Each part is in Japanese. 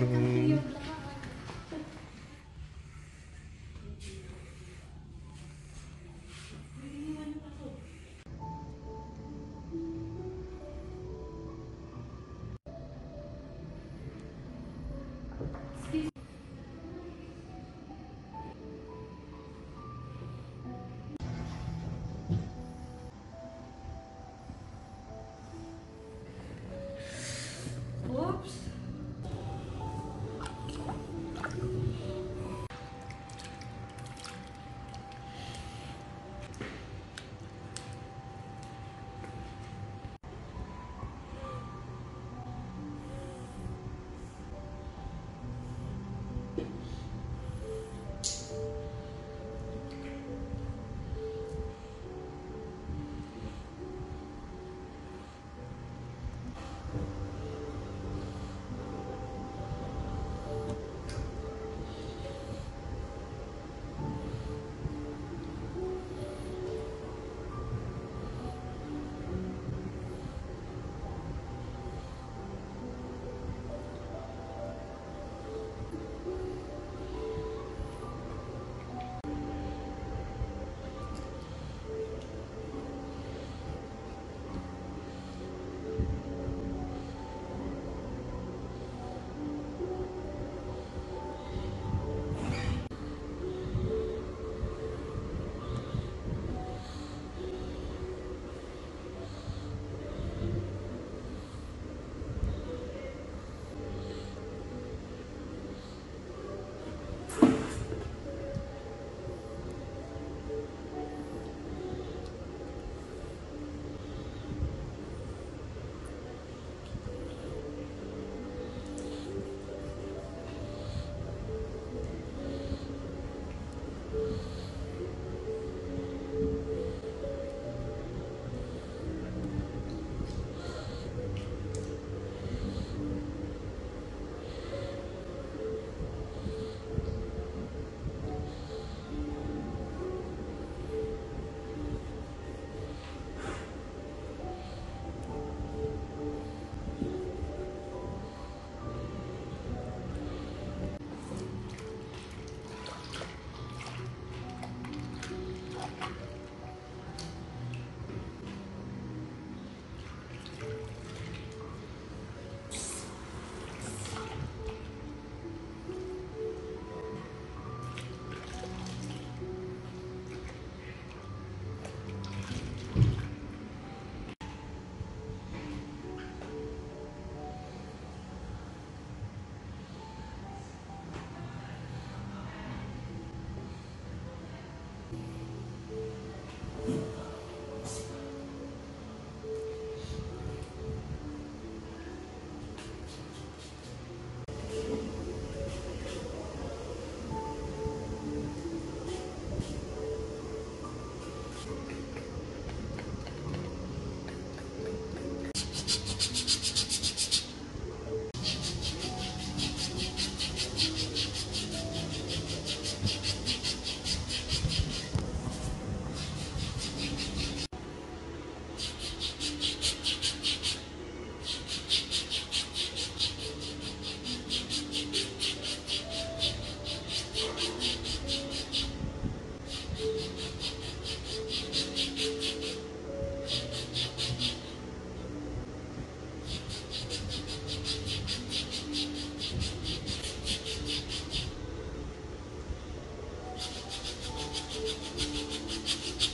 Lord. うん。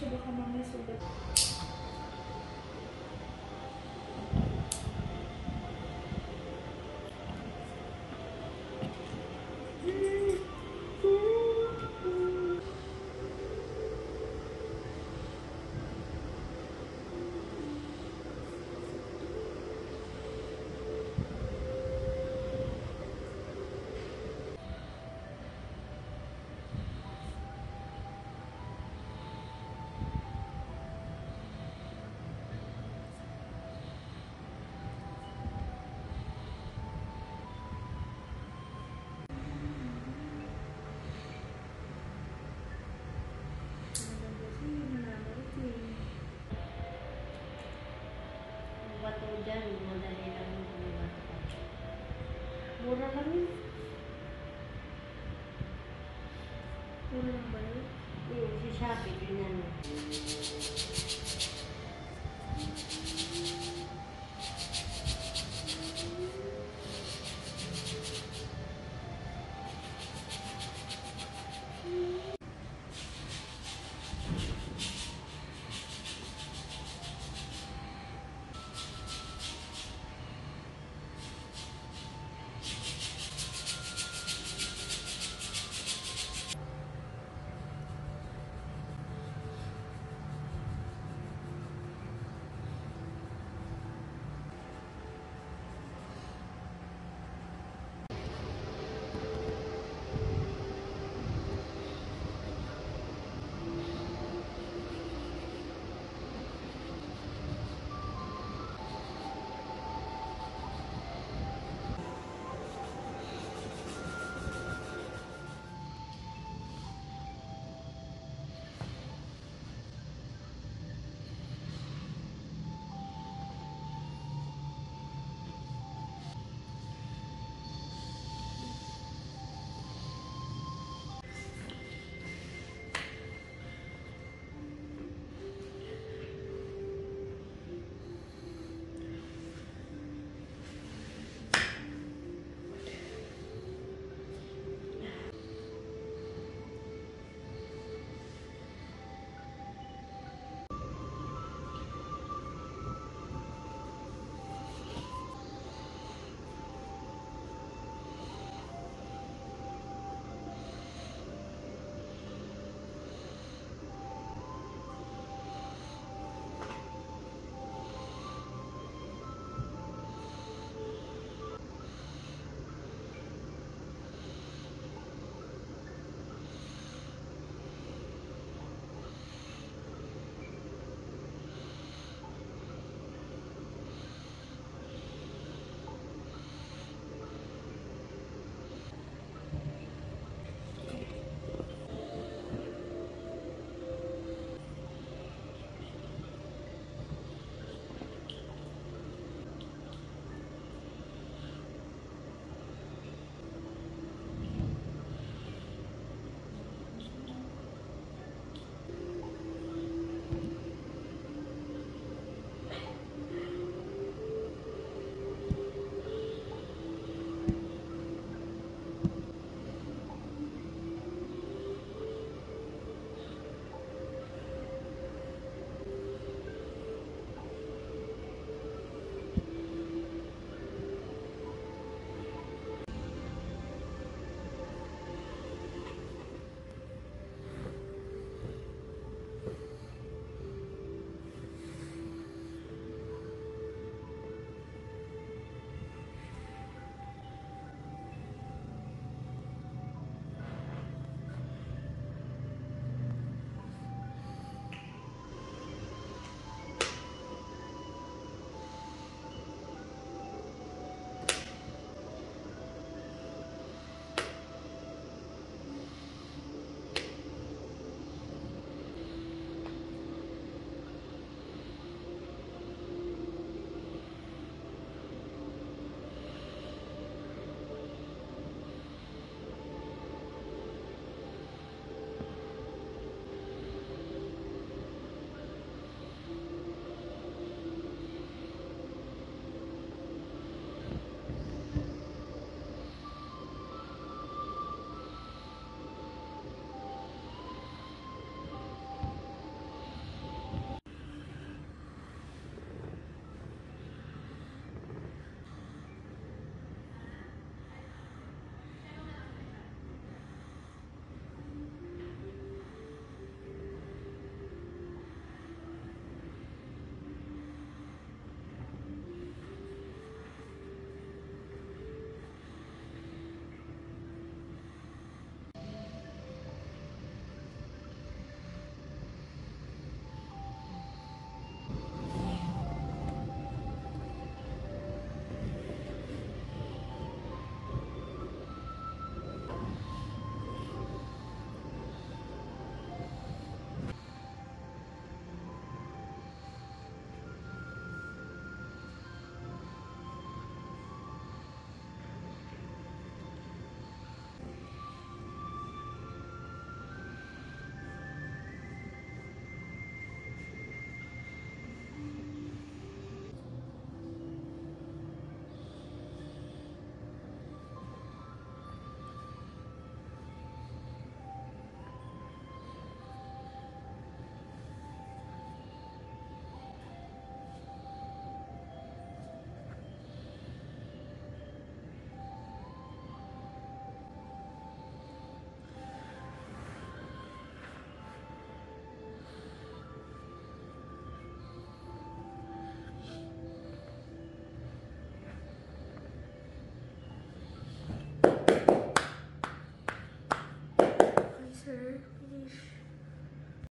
şöyle hemen nasıl